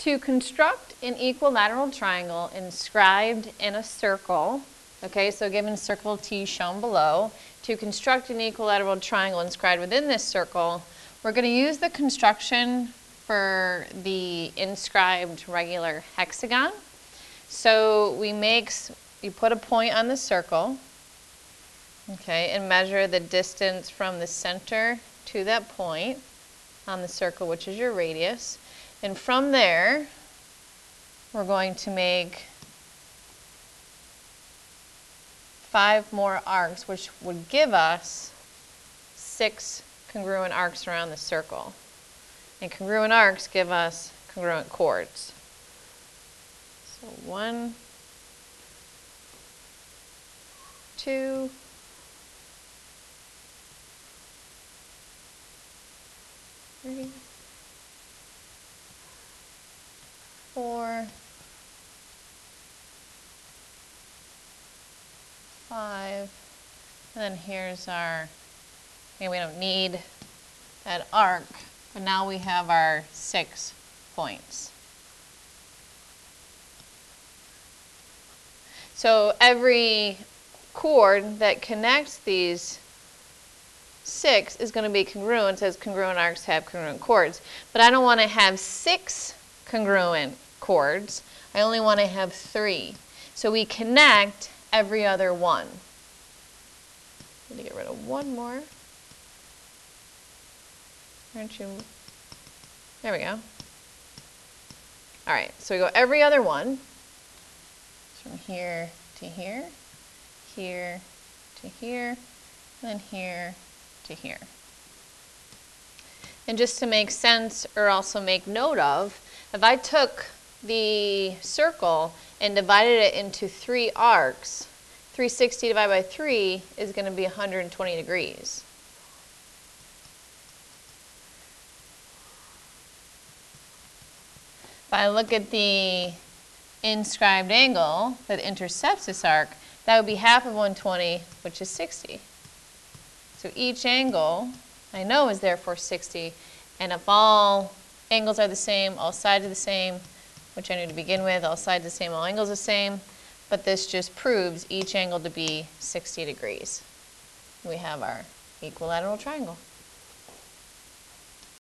To construct an equilateral triangle inscribed in a circle, okay, so given circle T shown below, to construct an equilateral triangle inscribed within this circle, we're going to use the construction for the inscribed regular hexagon. So we make, you put a point on the circle, okay, and measure the distance from the center to that point on the circle, which is your radius. And from there, we're going to make five more arcs, which would give us six congruent arcs around the circle. And congruent arcs give us congruent chords. So one, two, three, four, five, and then here's our, okay, we don't need that arc, but now we have our six points. So every chord that connects these six is going to be congruent as congruent arcs have congruent chords. But I don't want to have six congruent chords. I only want to have three. So we connect every other one. Need to get rid of one more. Aren't you? There we go. All right, so we go every other one. From here to here, here to here, and then here to here. And just to make sense or also make note of, if I took the circle and divided it into three arcs, 360 divided by 3 is going to be 120 degrees. If I look at the inscribed angle that intercepts this arc, that would be half of 120, which is 60. So each angle I know is therefore 60, and if all angles are the same, all sides are the same, which I knew to begin with, all sides the same, all angles the same, but this just proves each angle to be 60 degrees. We have our equilateral triangle.